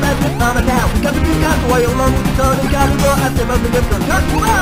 まずままだ他の時間とは世論にそれがあるの汗まみれとか怖い